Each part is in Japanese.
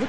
えっ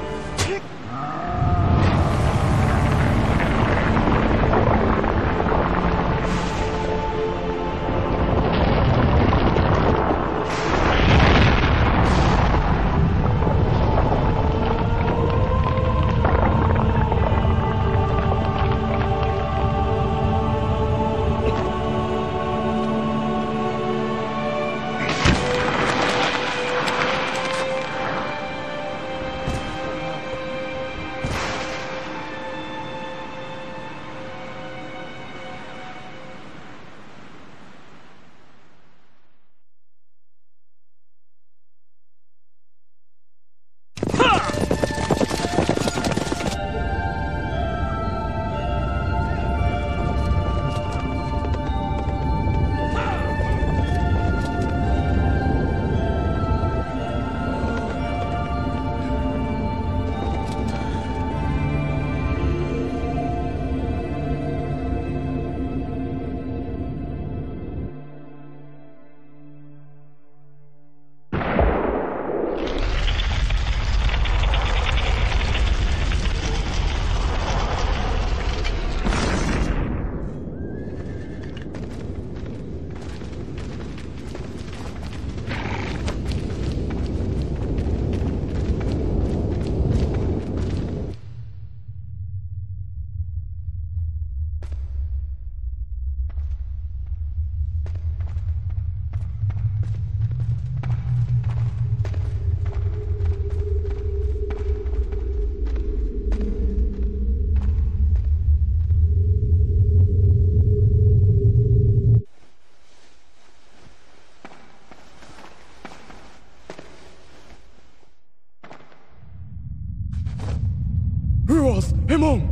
him on!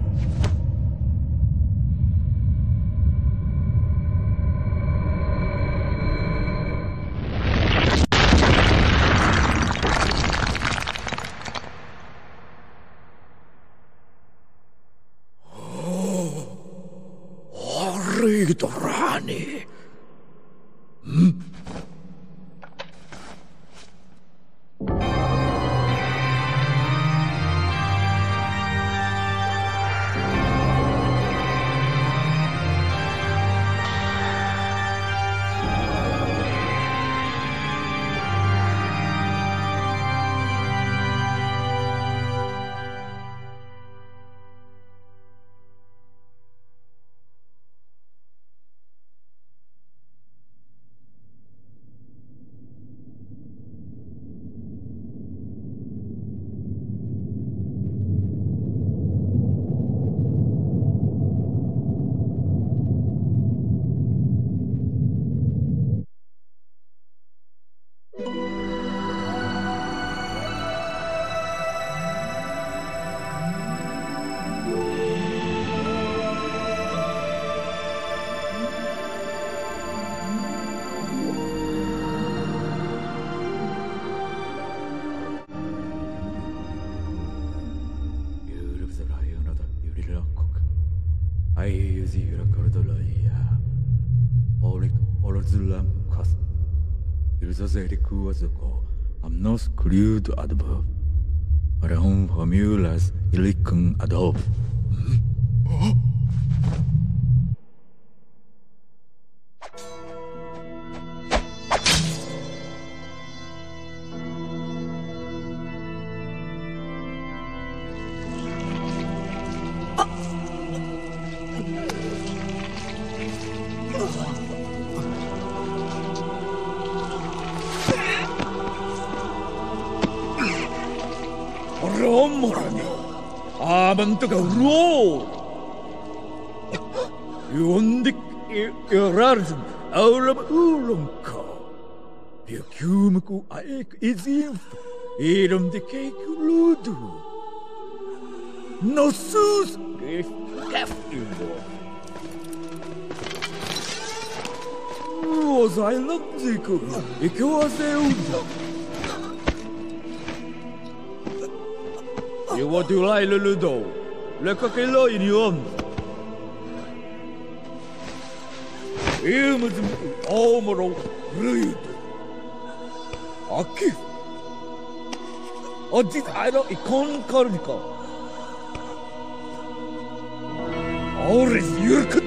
Oh, Rani. Hmm? يزير كردليا أولك أولزلام كاس إلزازيريك وزكو I'm not screwed at above Rehum formulas ilikun adolf. なんとか売ろう呼んでやられずアウラブウーロンか野球向こうあえくいずいんふイーロンでケーキルードナスースレフカフィンゴおざいらんぜいくいきわせうんだ You want to lie, Luludo? Lekker kilo in je om. Hier met hem allemaal rijden. Akki. 어디 알아? 이 건거니까. 어르신 이렇게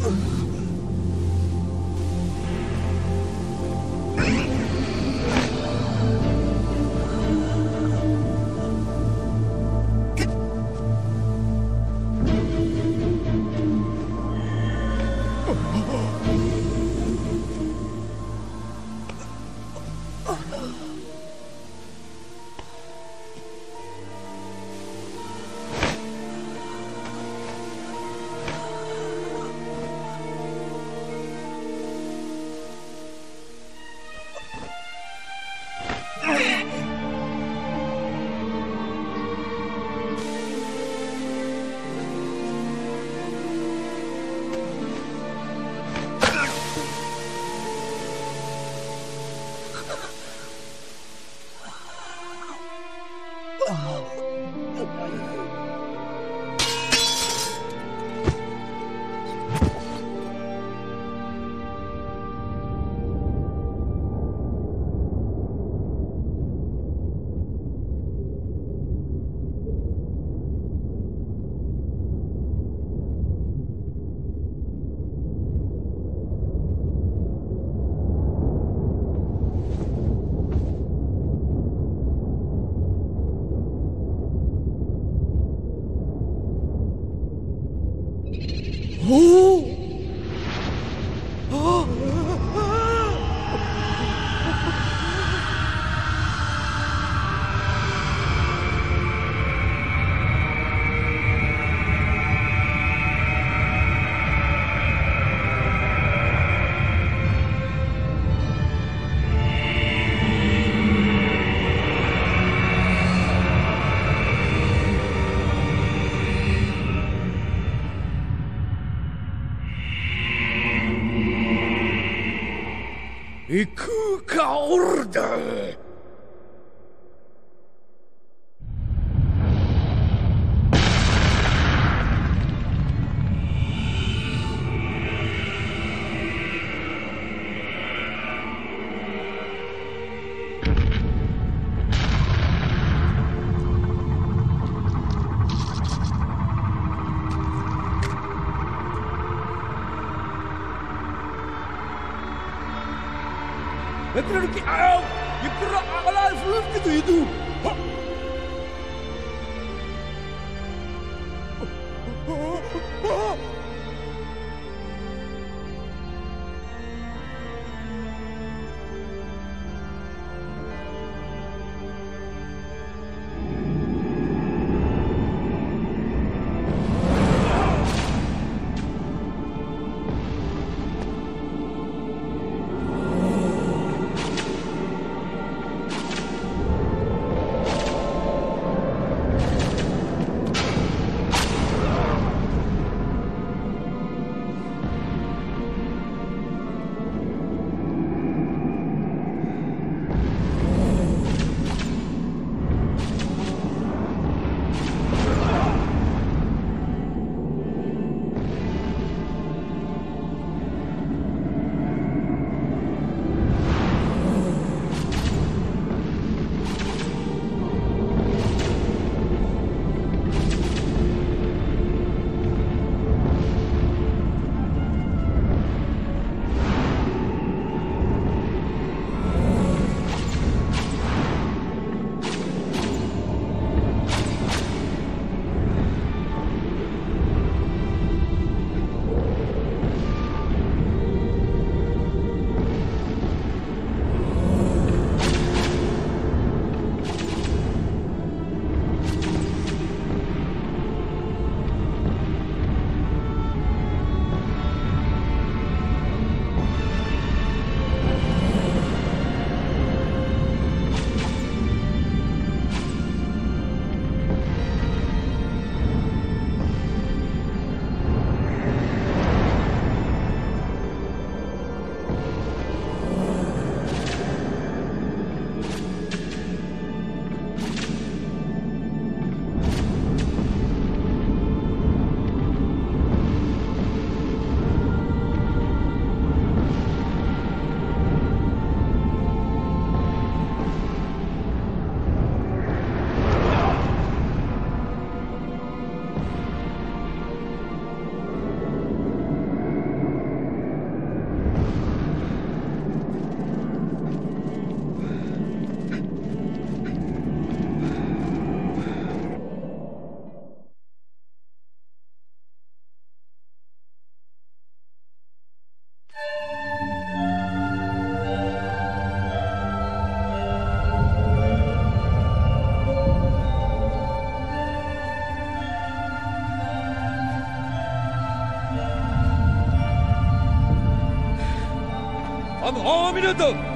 Oh, kunnen een. Au! Je kunt er allerlei vloeken. アミネーター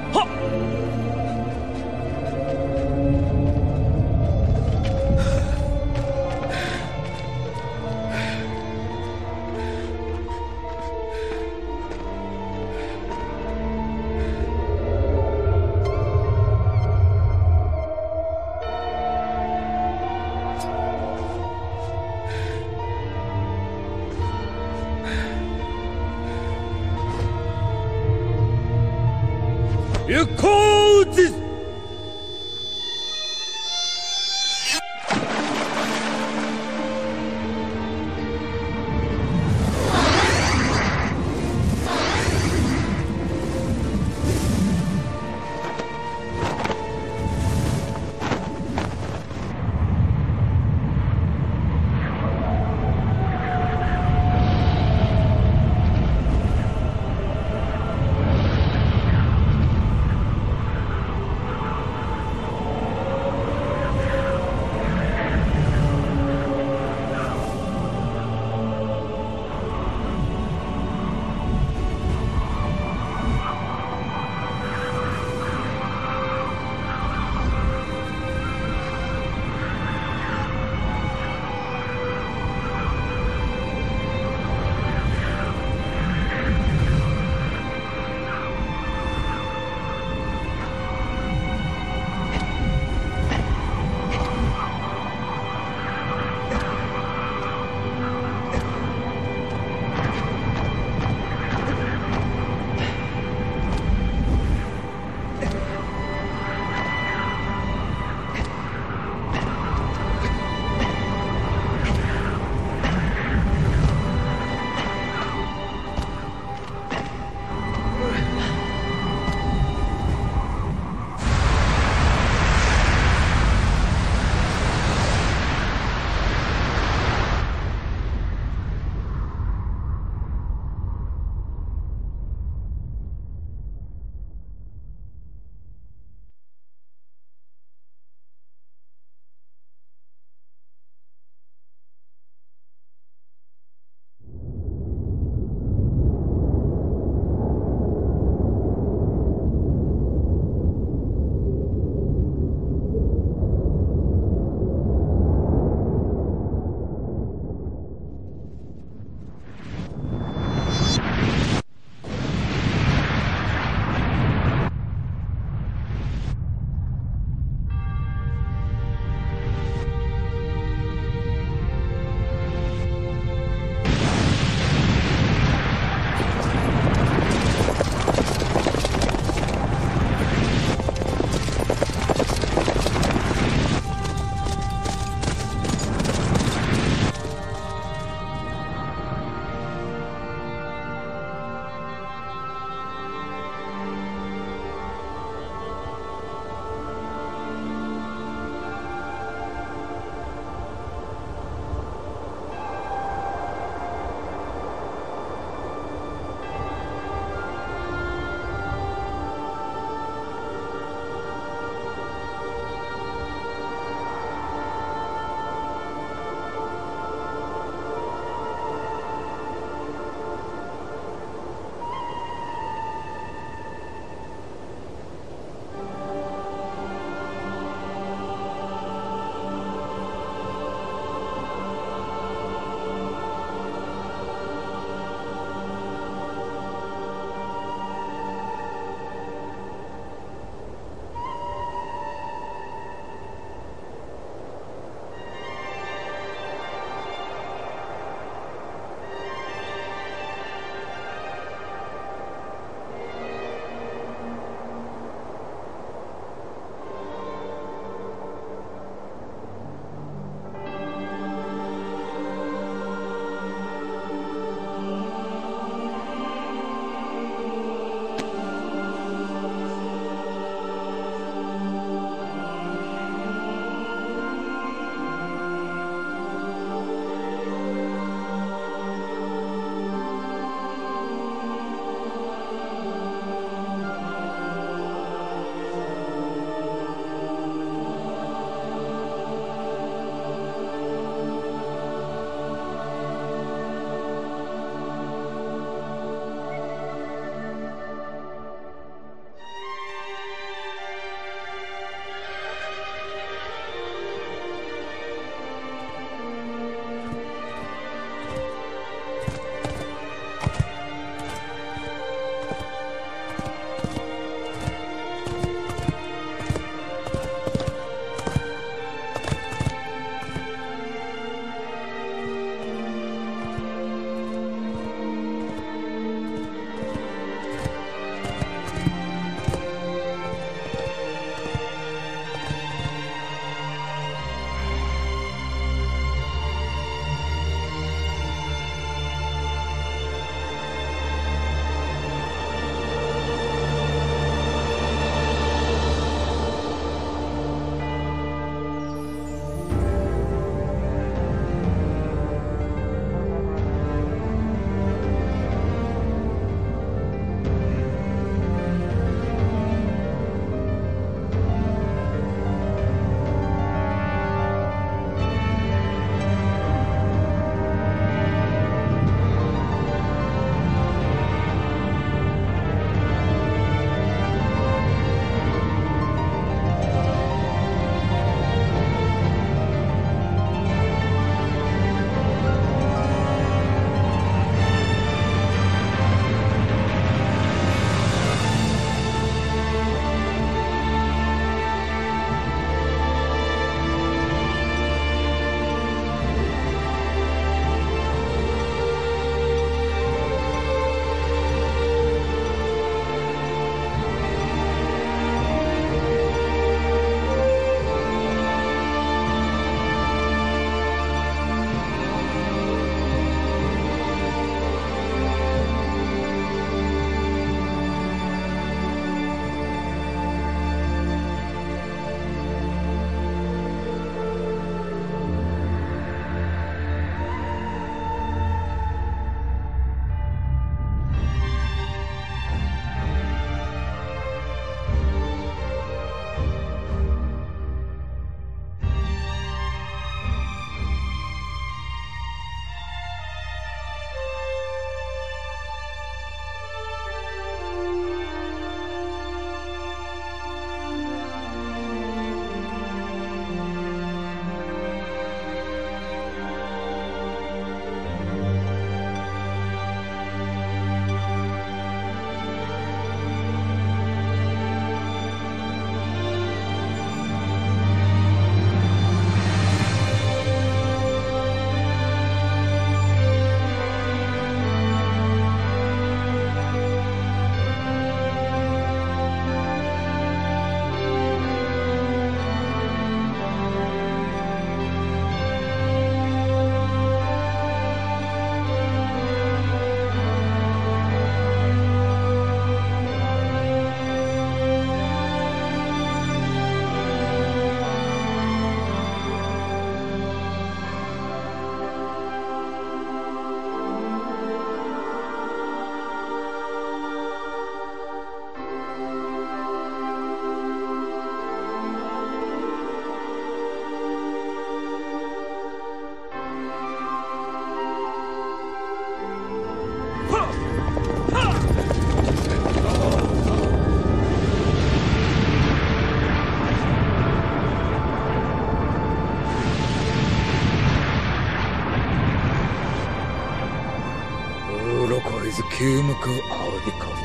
kiumako audikov.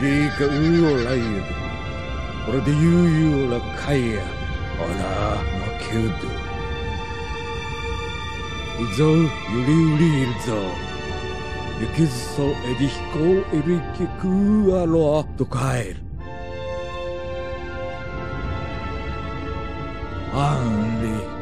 Lika uo laid. Or the yu la kaya. Ona no kyudu. Izo yuri uri ilzo. Yukizo edihiko erikiku aloa to kaeru. アンリ